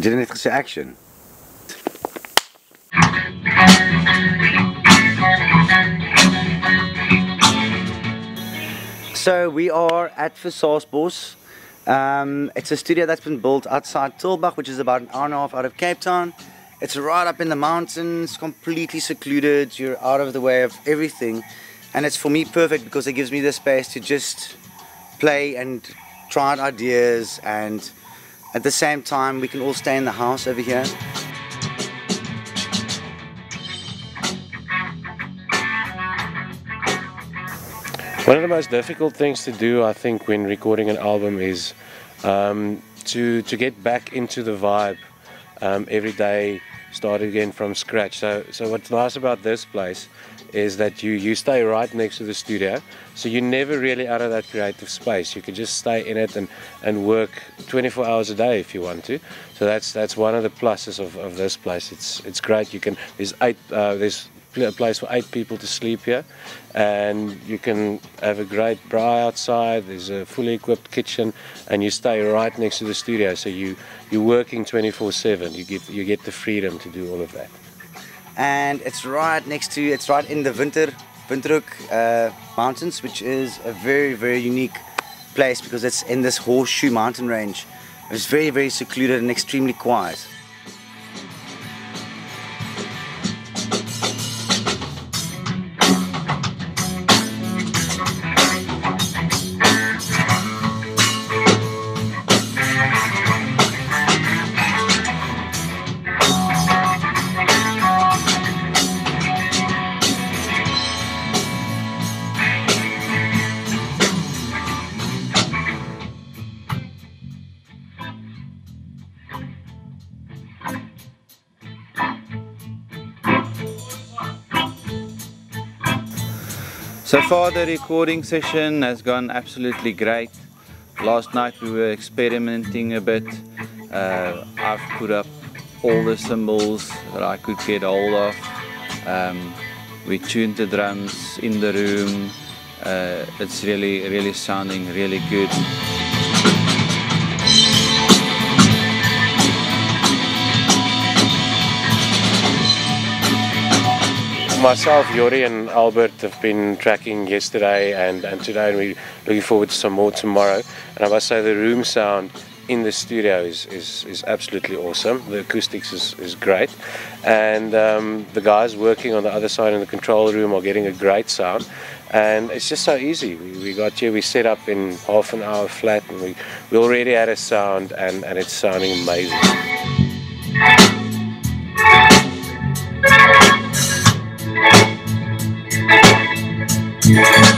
Gesê action. So we are at Fisaasbos Um, it's a studio that's been built outside Tulbagh, which is about an hour and a half out of Cape Town. It's right up in the mountains, completely secluded. You're out of the way of everything. And it's for me perfect because it gives me the space to just play and try out ideas. And at the same time, we can all stay in the house over here. One of the most difficult things to do, I think, when recording an album is um, to to get back into the vibe um, every day, start again from scratch. So, so what's nice about this place is that you you stay right next to the studio, so you're never really out of that creative space. You can just stay in it and and work 24 hours a day if you want to. So that's that's one of the pluses of, of this place. It's it's great. You can there's eight uh, there's a place for eight people to sleep here and you can have a great braai outside there's a fully equipped kitchen and you stay right next to the studio so you you're working 24/7 you get you get the freedom to do all of that and it's right next to it's right in the winter uh, mountains which is a very very unique place because it's in this horseshoe mountain range. It's very very secluded and extremely quiet So far the recording session has gone absolutely great. Last night we were experimenting a bit. Uh, I've put up all the cymbals that I could get hold of. Um, we tuned the drums in the room. Uh, it's really, really sounding really good. Myself, Jorik and Albert have been tracking yesterday and, and today and we're looking forward to some more tomorrow. And I must say the room sound in the studio is, is, is absolutely awesome. The acoustics is, is great. And um, the guys working on the other side in the control room are getting a great sound. And it's just so easy. We, we got here, we set up in half an hour flat and we, we already had a sound and, and it's sounding amazing. Mm-hmm.